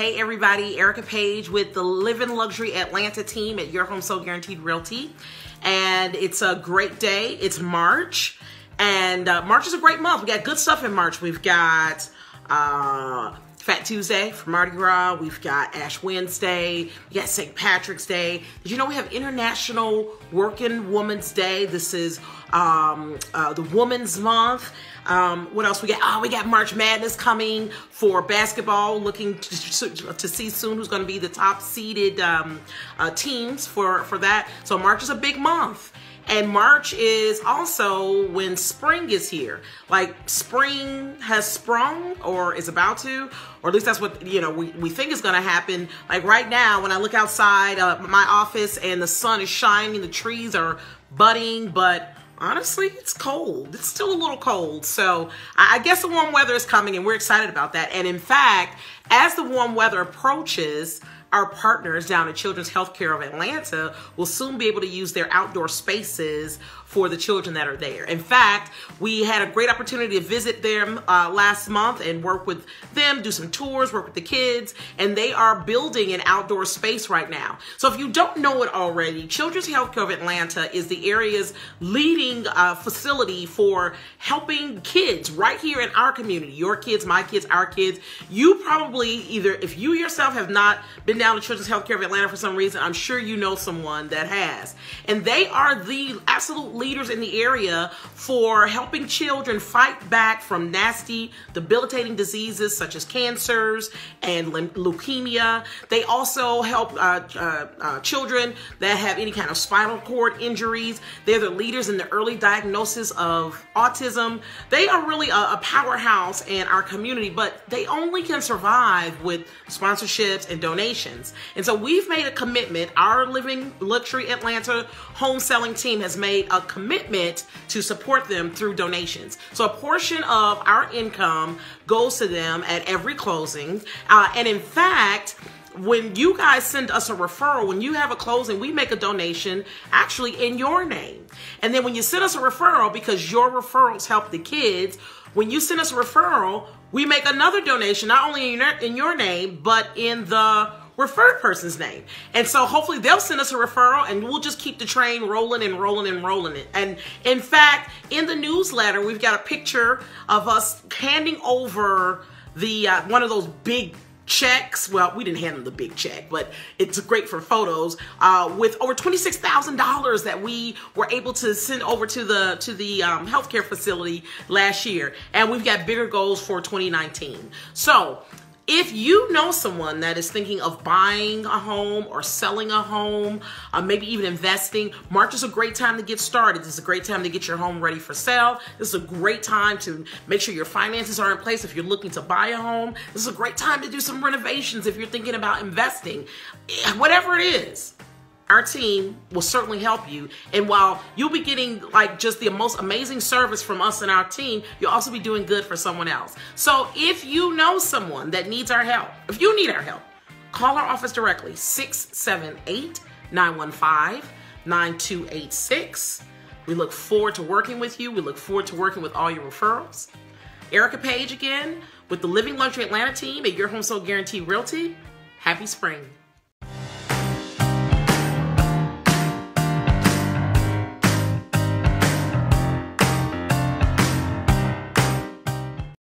Hey everybody, Erika Page with the Living Luxury Atlanta team at Your Home Sold Guaranteed Realty. And it's a great day. It's March. And uh, March is a great month. We got good stuff in March. We've got uh, Fat Tuesday for Mardi Gras. We've got Ash Wednesday. We got St. Patrick's Day. Did you know we have International Working Women's Day? This is um, uh, the Women's Month. Um, what else we got? Oh, we got March Madness coming for basketball. Looking to, to, to see soon who's going to be the top seeded um, uh, teams for for that. So March is a big month. And March is also when spring is here. Like spring has sprung or is about to, or at least that's what, you know, we, we think is going to happen. Like right now, when I look outside uh, my office and the sun is shining, the trees are budding, but honestly, it's cold. It's still a little cold. So I guess the warm weather is coming and we're excited about that. And in fact, as the warm weather approaches, our partners down at Children's Healthcare of Atlanta will soon be able to use their outdoor spaces for the children that are there. In fact, we had a great opportunity to visit them uh, last month and work with them, do some tours, work with the kids, and they are building an outdoor space right now. So if you don't know it already, Children's Healthcare of Atlanta is the area's leading uh, facility for helping kids right here in our community, your kids, my kids, our kids. You probably either, if you yourself have not been down to Children's Healthcare of Atlanta for some reason, I'm sure you know someone that has. And they are the absolute leaders in the area for helping children fight back from nasty, debilitating diseases such as cancers and leukemia. They also help uh, uh, uh, children that have any kind of spinal cord injuries. They're the leaders in the early diagnosis of autism. They are really a, a powerhouse in our community, but they only can survive with sponsorships and donations. And so we've made a commitment. Our Living Luxury Atlanta home selling team has made a commitment to support them through donations. So a portion of our income goes to them at every closing. Uh, and in fact, when you guys send us a referral, when you have a closing, we make a donation actually in your name. And then when you send us a referral, because your referrals help the kids, when you send us a referral, we make another donation, not only in your, in your name, but in the referred person's name. And so hopefully they'll send us a referral and we'll just keep the train rolling and rolling and rolling it. And in fact, in the newsletter, we've got a picture of us handing over the uh, one of those big checks. Well, we didn't hand them the big check, but it's great for photos. Uh, with over twenty six thousand dollars that we were able to send over to the to the um, healthcare facility last year, and we've got bigger goals for 2019. So if you know someone that is thinking of buying a home or selling a home, uh, maybe even investing, March is a great time to get started. This is a great time to get your home ready for sale. This is a great time to make sure your finances are in place if you're looking to buy a home. This is a great time to do some renovations if you're thinking about investing. Whatever it is, our team will certainly help you. And while you'll be getting like just the most amazing service from us and our team, you'll also be doing good for someone else. So if you know someone that needs our help, if you need our help, call our office directly 678 915 9286. We look forward to working with you. We look forward to working with all your referrals. Erika Page again with the Living Luxury Atlanta team at Your Home Sold Guarantee Realty. Happy spring.